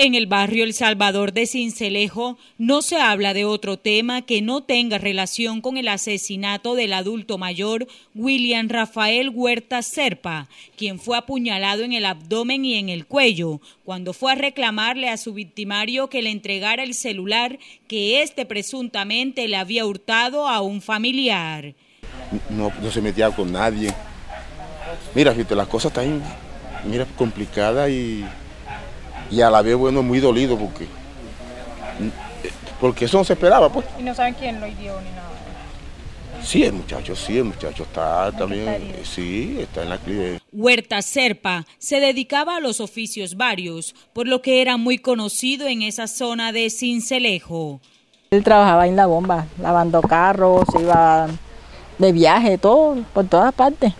En el barrio El Salvador de Cincelejo no se habla de otro tema que no tenga relación con el asesinato del adulto mayor William Rafael Huerta Serpa, quien fue apuñalado en el abdomen y en el cuello cuando fue a reclamarle a su victimario que le entregara el celular que éste presuntamente le había hurtado a un familiar. No, se metía con nadie. Mira, fíjate, las cosas están mira, complicadas y y a la vez, bueno, muy dolido porque, porque eso no se esperaba, pues. ¿Y no saben quién lo hirió ni nada? Sí, el muchacho, sí, el muchacho está también, sí, está en la clínica. Huerta Serpa se dedicaba a los oficios varios, por lo que era muy conocido en esa zona de Cincelejo. Él trabajaba en la bomba, lavando carros, iba de viaje, todo, por todas partes.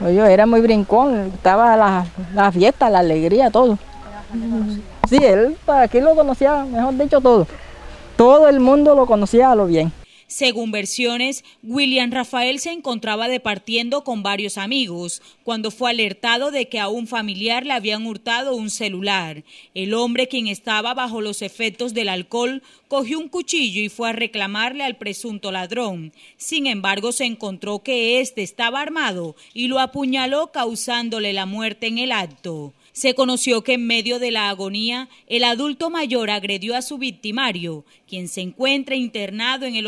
Yo era muy brincón, estaba la, la fiesta, la alegría, todo. Sí, él aquí lo conocía, mejor dicho, todo. Todo el mundo lo conocía a lo bien. Según versiones, William Rafael se encontraba departiendo con varios amigos cuando fue alertado de que a un familiar le habían hurtado un celular. El hombre, quien estaba bajo los efectos del alcohol, cogió un cuchillo y fue a reclamarle al presunto ladrón. Sin embargo, se encontró que éste estaba armado y lo apuñaló causándole la muerte en el acto se conoció que en medio de la agonía el adulto mayor agredió a su victimario, quien se encuentra internado en el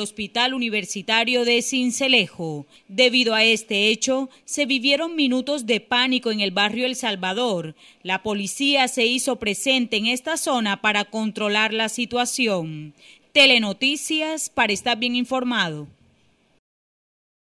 Universitario de Cincelejo. Debido a este hecho, se vivieron minutos de pánico en el barrio El Salvador. La policía se hizo presente en esta zona para controlar la situación. Telenoticias para estar bien informado.